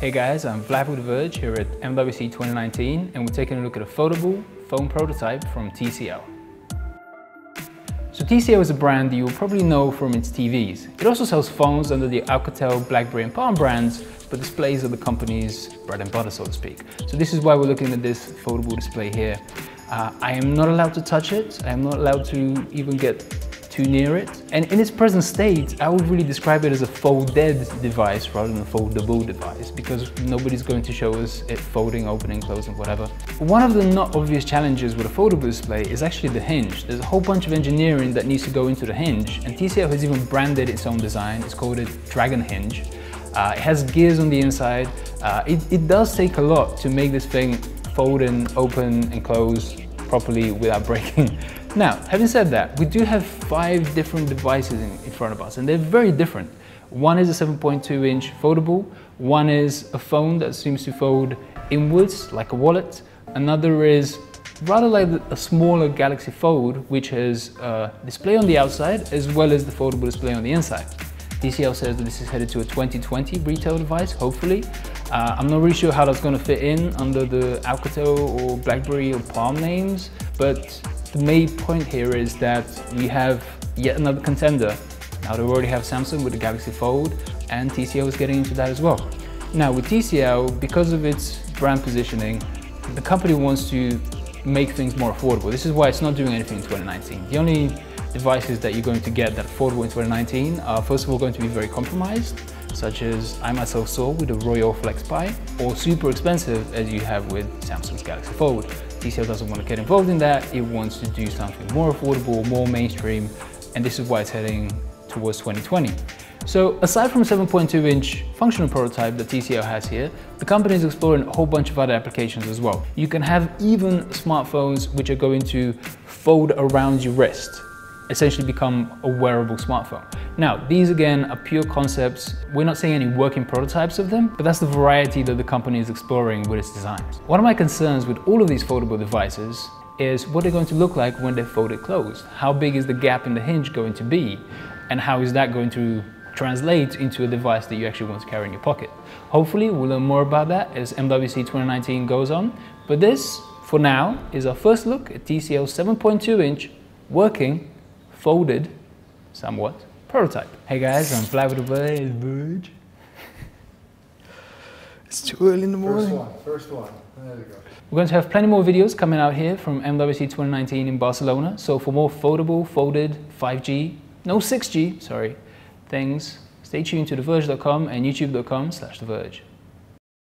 Hey guys, I'm Vlad with Verge here at MWC 2019 and we're taking a look at a foldable phone prototype from TCL. So TCL is a brand you'll probably know from its TVs. It also sells phones under the Alcatel, BlackBerry and Palm brands, but displays are the company's bread and butter, so to speak. So this is why we're looking at this foldable display here. Uh, I am not allowed to touch it. I am not allowed to even get too near it. And in its present state, I would really describe it as a folded device rather than a foldable device because nobody's going to show us it folding, opening, closing, whatever. One of the not obvious challenges with a foldable display is actually the hinge. There's a whole bunch of engineering that needs to go into the hinge and TCL has even branded its own design. It's called a Dragon Hinge. Uh, it has gears on the inside. Uh, it, it does take a lot to make this thing fold and open and close properly without breaking. Now, having said that, we do have five different devices in, in front of us and they're very different. One is a 7.2 inch foldable, one is a phone that seems to fold inwards like a wallet, another is rather like a smaller Galaxy Fold which has a display on the outside as well as the foldable display on the inside. TCL says that this is headed to a 2020 retail device, hopefully. Uh, I'm not really sure how that's going to fit in under the Alcatel or BlackBerry or Palm names, but the main point here is that we have yet another contender. Now they already have Samsung with the Galaxy Fold and TCL is getting into that as well. Now with TCL, because of its brand positioning, the company wants to make things more affordable. This is why it's not doing anything in 2019. The only devices that you're going to get that affordable in 2019 are first of all going to be very compromised, such as I myself saw with the Royole FlexPai, or super expensive as you have with Samsung's Galaxy Fold. TCL doesn't want to get involved in that, it wants to do something more affordable, more mainstream, and this is why it's heading towards 2020. So aside from 7.2 inch functional prototype that TCL has here, the company is exploring a whole bunch of other applications as well. You can have even smartphones which are going to fold around your wrist essentially become a wearable smartphone. Now, these again are pure concepts. We're not seeing any working prototypes of them, but that's the variety that the company is exploring with its designs. One of my concerns with all of these foldable devices is what they're going to look like when they're folded closed. How big is the gap in the hinge going to be? And how is that going to translate into a device that you actually want to carry in your pocket? Hopefully, we'll learn more about that as MWC 2019 goes on. But this, for now, is our first look at TCL's 7.2 inch working folded, somewhat, prototype. Hey guys, I'm Fly with the Verge. it's too early in the morning. First one, first one. There we go. We're going to have plenty more videos coming out here from MWC 2019 in Barcelona. So for more foldable, folded, 5G, no 6G, sorry, things, stay tuned to TheVerge.com and YouTube.com slash TheVerge.